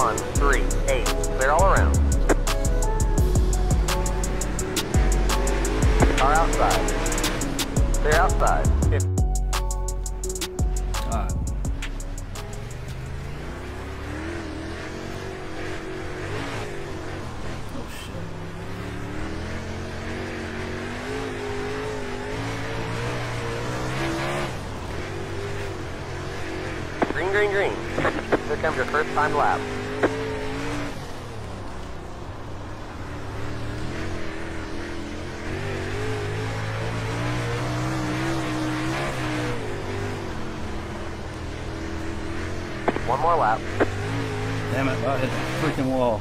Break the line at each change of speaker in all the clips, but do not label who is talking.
15.138. Clear all around. Car outside. Clear outside. 15.
Alright. Oh shit.
Green, green, green. Here comes your first time lap. One more lap.
Damn it, I hit the freaking wall.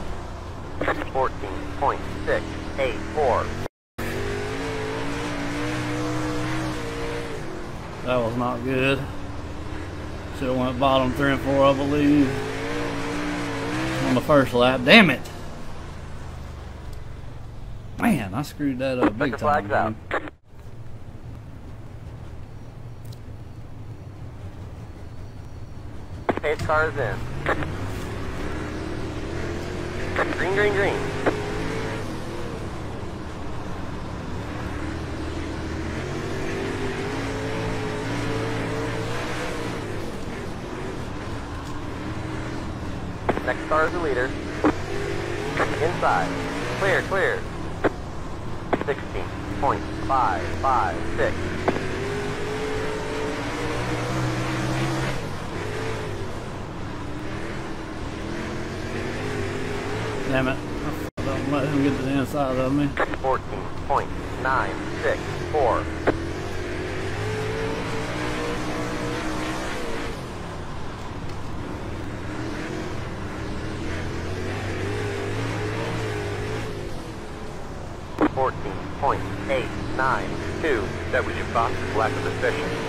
14.684.
That was not good. Should have went bottom three and four, I believe. On the first lap. Damn it! Man, I screwed that up big time.
Is in. Green, green, green. Next car is the leader. Inside. Clear, clear. 16.556.
Damn it. Don't let him get to the inside of me.
14.964. Fourteen point eight nine two. That was your fastest lap of the session.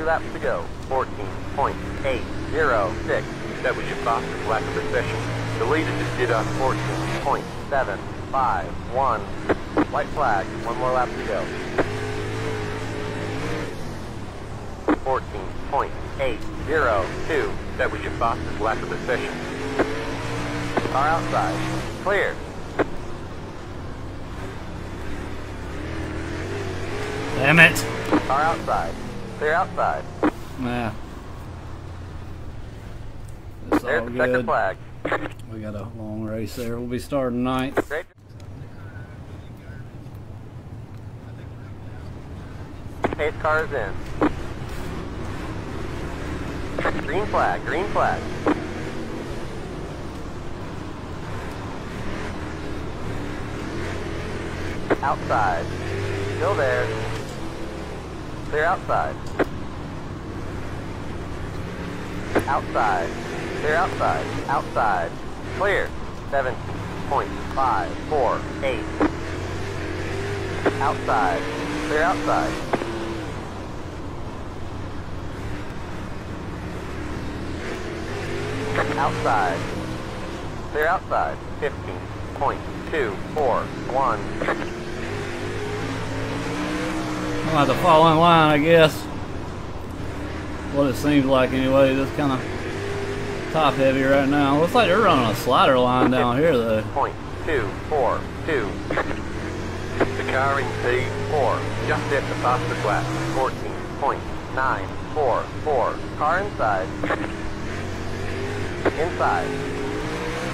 Two laps to go. 14.806. That was your fastest lap of the session. The leader just did a 14.751. White flag. One more lap to go. 14.802. That was your fastest lap of the session. Car outside. Clear.
Damn it.
Car outside. Clear outside.
Nah. It's
There's
all
the
good.
flag.
We got a long race there. We'll be starting ninth.
Great. Pace car is in. Green flag, green flag. Outside. Still there. Clear outside. Outside. Clear outside. Outside. Clear. 7.548. Outside. Clear outside. Outside. Clear outside. 15.241.
Gonna have to fall in line, I guess. What it seems like anyway. Just kind of top heavy right now. Looks like they're running a slider line down here though.
Point two four two. The car in P4 just hit the fastest lap. Fourteen point nine four four. Car inside. Inside.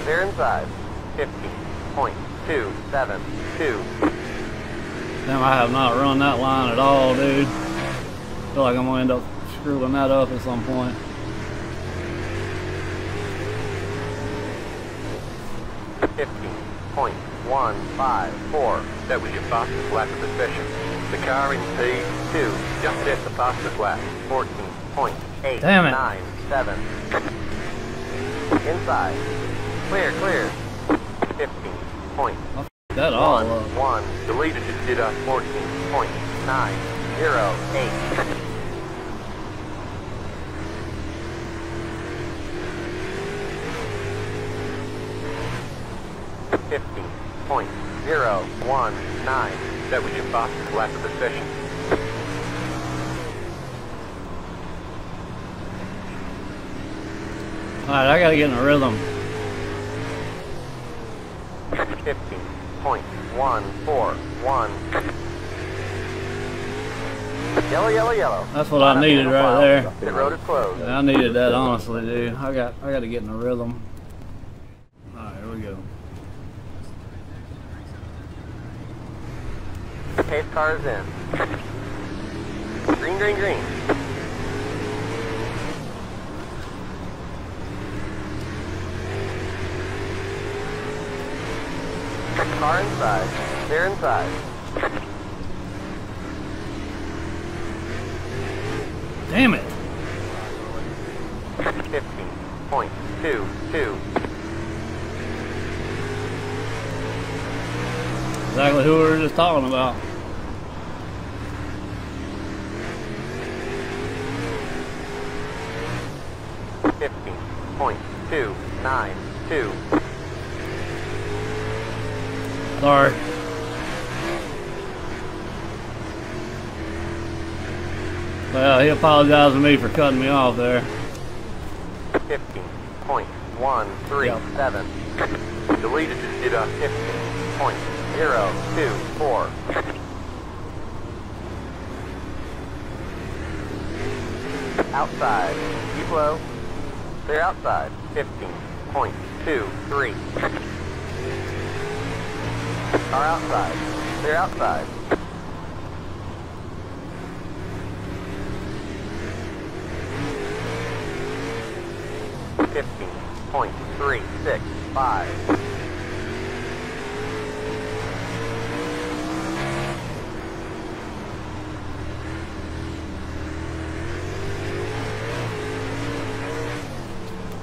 Clear inside. 15.272.
Damn, I have not run that line at all, dude. feel like I'm gonna end up screwing that up at some point.
Fifteen point one five four. That was your fastest lap of the session. The car in P2 just hit the fastest lap. Fourteen point eight
Damn it.
nine seven. Inside. Clear, clear. Fifteen point
that all
one
up.
one. The leader just did a fourteen point nine zero eight. Fifteen point zero one nine. That was your fastest lap of the session.
Alright, I gotta get in a rhythm.
Fifteen point one four one. Yellow, yellow, yellow.
That's what I needed right there.
The road is closed.
I needed that honestly, dude. I got I gotta get in a rhythm. Alright, here we go.
Pace car is in. Green, green, green. Car inside. They're inside.
Damn it!
15.22.
Exactly who we were just talking about.
Fifteen point two nine two.
Sorry. Well, he apologized to me for cutting me off there.
15.137. Deleted it up 15.024. outside. Depot, clear outside, 15.23 point two three. Car outside. Clear outside. Fifteen point three six five.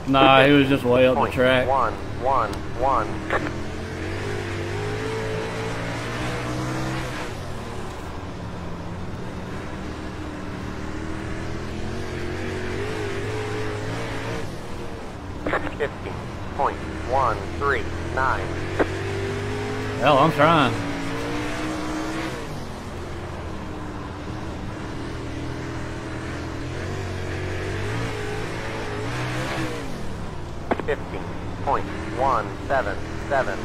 Nah, he was just way up the track.
one one one. Fifteen point one three nine.
Hell, I'm trying.
Fifteen point one seven seven.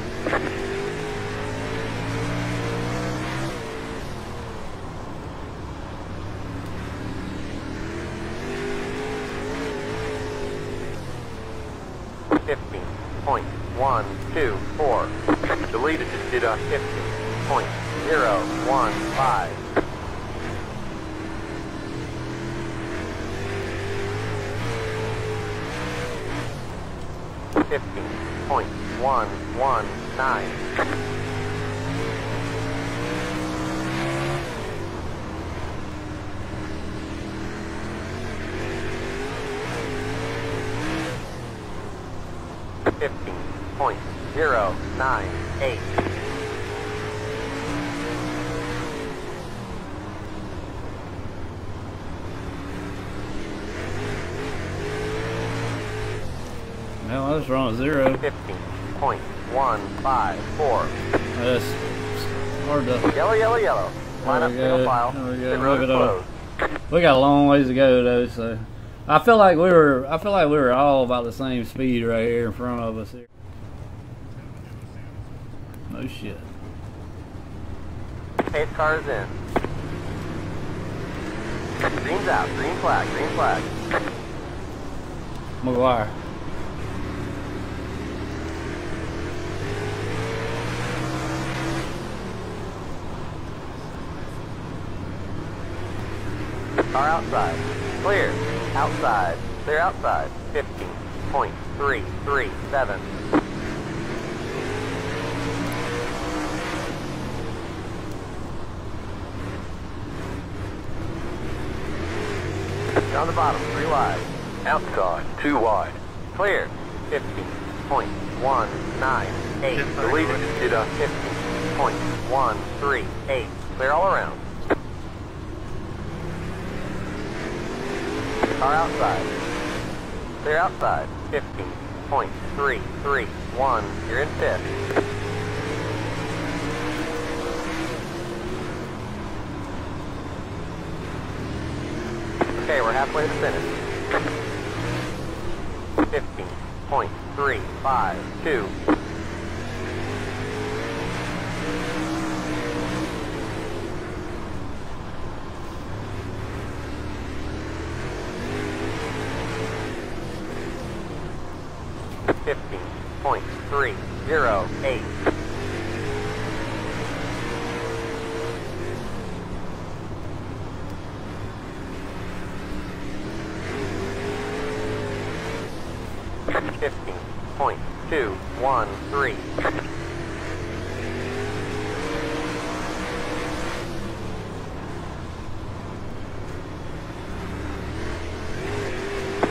Fifteen point one two four. Just did uh, a fifteen point zero one five. Fifteen point one one nine. Fifteen point zero nine eight.
Hell, I was wrong zero.
Fifteen point one five four.
That's hard to.
Yellow, yellow, yellow. Line up single file.
There we go.
The road
Move
is
it up.
closed.
We got a long ways to go though, so I feel like we were. I feel like we were all about the same speed right here in front of us here. Oh shit.
Pace cars in. Green's out. Green flag. Green flag.
McGuire.
Car outside. Clear. Outside. Clear outside. 15.337. Down the bottom, three wide. Outside, two wide. Clear. 15.198. Deleted. Did a 15.138. Clear all around. Car outside. Clear outside. 15.331. You're in fifth. Okay, we're halfway to finish. 15.352. Fifteen point three zero eight. Fifteen point two one three.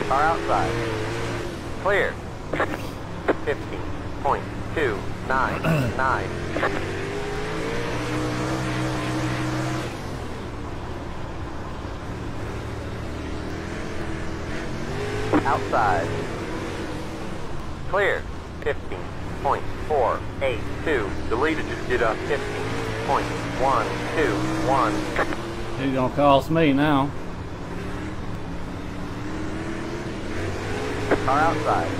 Car outside. Clear. Fifteen point two nine nine. Outside. Clear. Fifteen point four eight two. Deleted. Just did a fifteen point one two one.
He's gonna cost me now.
Car outside.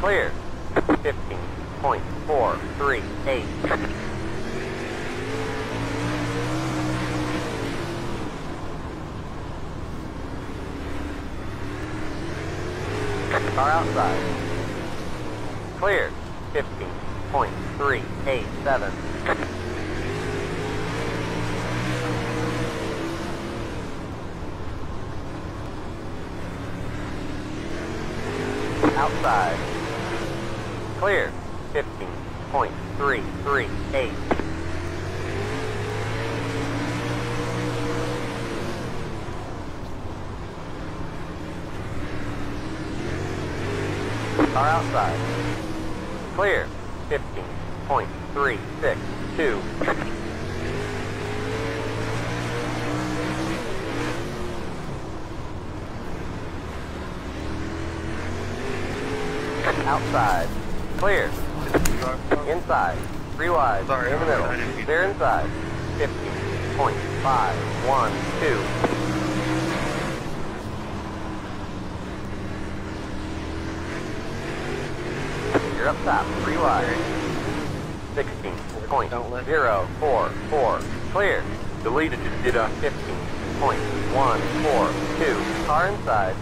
Clear. Fifteen point four three eight. Car outside. Clear. Fifteen point three eight seven. Outside. Clear. Fifteen point three three eight. Car outside. Clear. 15.362. Outside. Clear. Inside. Three wide.
Sorry,
in the middle. They're inside. 50.512. You're up top. Three wide. Sixteen point zero four four. Clear. Deleted. Just did a fifteen point one four two. Car inside.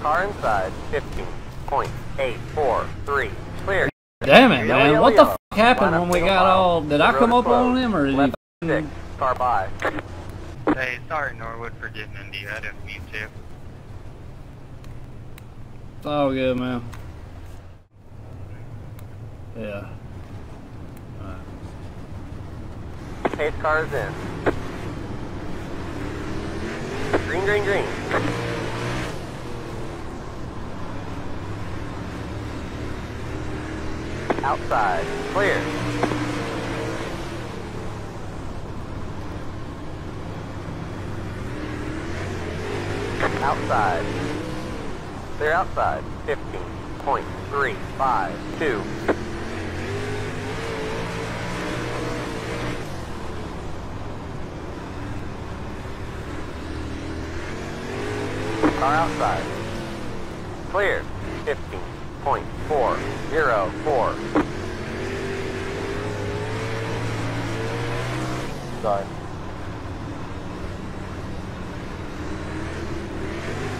Car inside. Fifteen point eight four three. Clear.
Damn it, man. What the
yellow.
fuck happened when we got all... Did I come up on
closed.
him or did he...
Car by.
Hey, sorry Norwood for getting into you. I didn't mean to.
It's all good, man. Yeah.
Pace cars in. Green, green, green. Outside. Clear. Outside. Clear outside. 15.352. Car outside. Clear. 15.404. Sorry.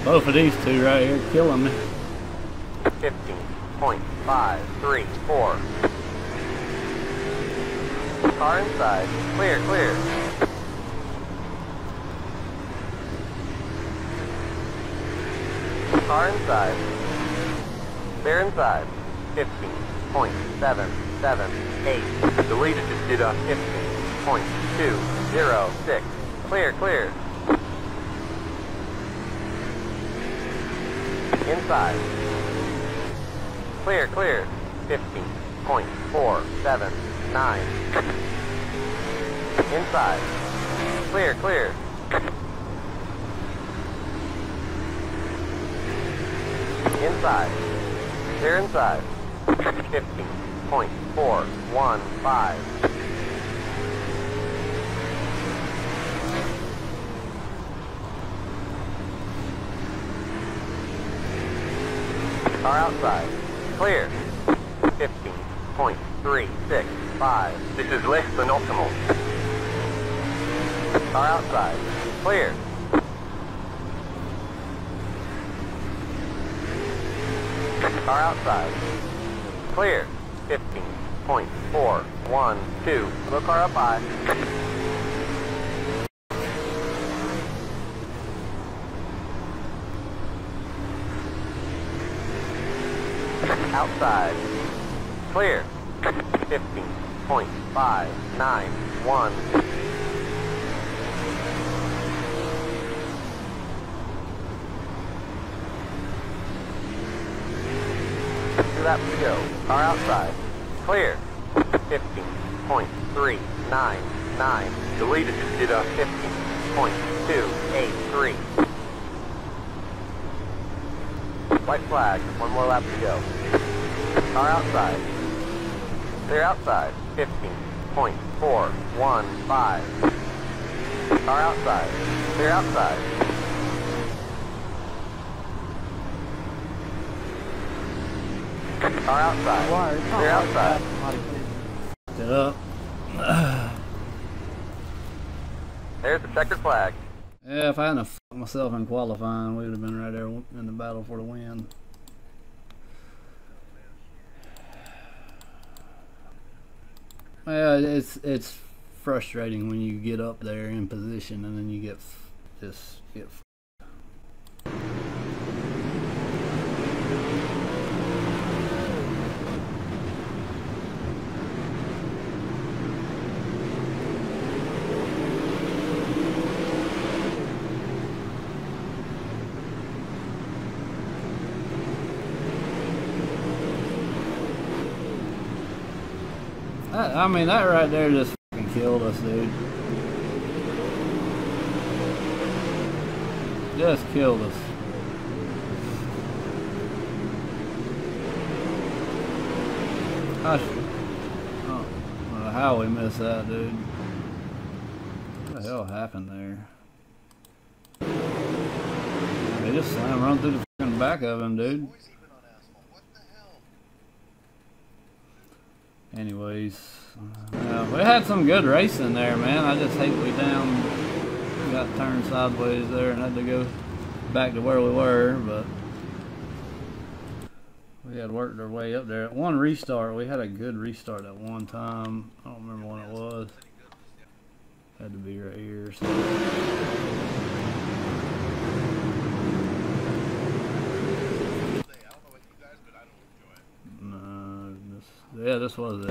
Both of these two right here killing me.
15.534. Car inside. Clear, clear. Car inside. Clear inside. 15.778. Deleted just did uh, a 15.206. Clear, clear. Inside. Clear, clear. 15.479. Inside. Clear, clear. Inside. Clear inside. 15.415. Car outside. Clear. 15.365. This is less than optimal. Car outside. Clear. Car outside. Clear. 15.412. Little car up high. Outside. Clear. 15.591. Two laps to go. Car outside. Clear. 15.399. Deleted just did a 15.283. White flag. One more lap to go. Car outside. Clear outside. 15.415. Car outside. Clear outside. Car outside. Clear outside.
It up.
There's the checkered flag.
Yeah, if I hadn't f- myself in qualifying, we would have been right there in the battle for the win. Yeah, it's it's frustrating when you get up there in position and then you get just get. That, I mean, that right there just fucking killed us, dude. Just killed us. Gosh. Oh, how we missed that, dude. What the hell happened there? They just slammed run through the fucking back of him, dude. Anyways, uh, we had some good racing there, man. I just hate we down got turned sideways there and had to go back to where we were, but we had worked our way up there. At one restart, we had a good restart at one time. I don't remember when it was. Had to be right here. So. No, this, yeah, this was it.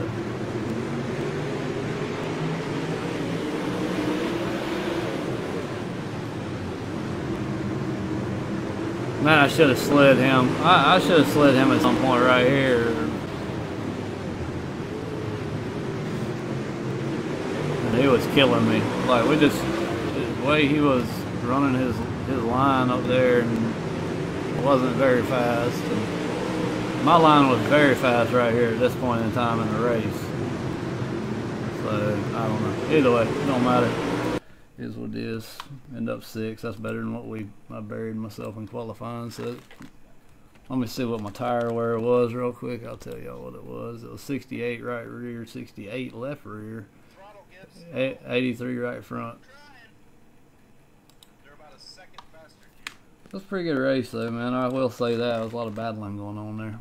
Man, I should have slid him. I, I should have slid him at some point right here. And he was killing me. Like we just, the way he was running his his line up there, and wasn't very fast. And my line was very fast right here at this point in time in the race. So I don't know. Either way, it don't matter. Is what it is. End up six. That's better than what we. I buried myself in qualifying. So let me see what my tire wear was real quick. I'll tell y'all what it was. It was 68 right rear, 68 left rear, a- 83 right front. That's a pretty good race though, man. I will say that. There was a lot of battling going on there.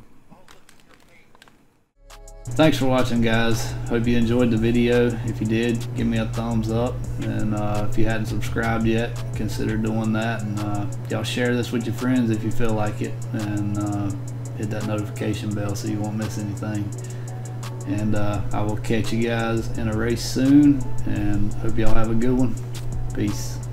Thanks for watching guys. Hope you enjoyed the video. If you did give me a thumbs up. And uh, if you hadn't subscribed yet consider doing that. And uh, y'all share this with your friends if you feel like it. And uh, hit that notification bell so you won't miss anything. And uh, I will catch you guys in a race soon. And hope y'all have a good one. Peace